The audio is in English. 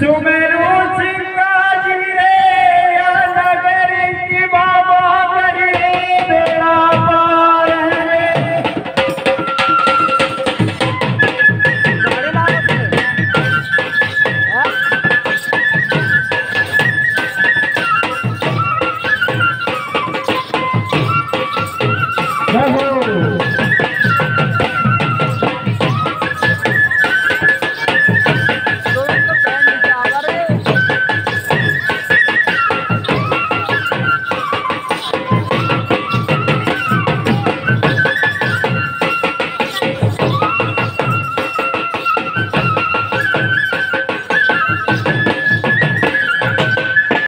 so many